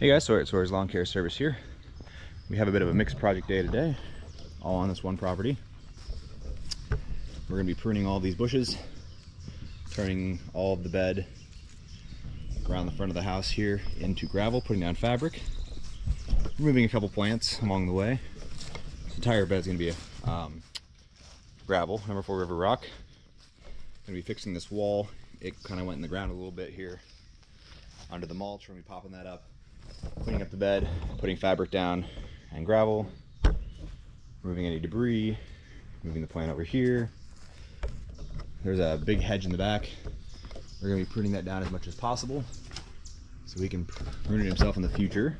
Hey guys, Sawyer's Sawyer's Lawn Care Service here. We have a bit of a mixed project day today, all on this one property. We're gonna be pruning all these bushes, turning all of the bed around the front of the house here into gravel, putting down fabric, removing a couple plants along the way. This entire bed is gonna be a um, gravel, number four river rock. Gonna be fixing this wall. It kind of went in the ground a little bit here under the mulch. We're gonna be popping that up, cleaning up the bed, putting fabric down and gravel, removing any debris, moving the plant over here. There's a big hedge in the back. We're gonna be pruning that down as much as possible so we can prune it himself in the future.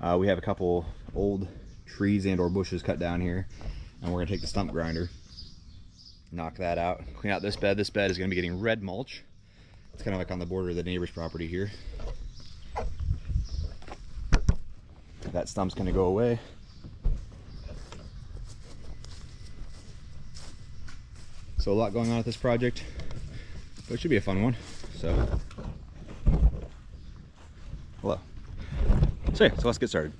Uh, we have a couple old trees and or bushes cut down here and we're gonna take the stump grinder, knock that out, clean out this bed. This bed is gonna be getting red mulch. It's kind of like on the border of the neighbor's property here. That stump's gonna go away. So a lot going on with this project, but it should be a fun one. So, hello. So yeah, so let's get started.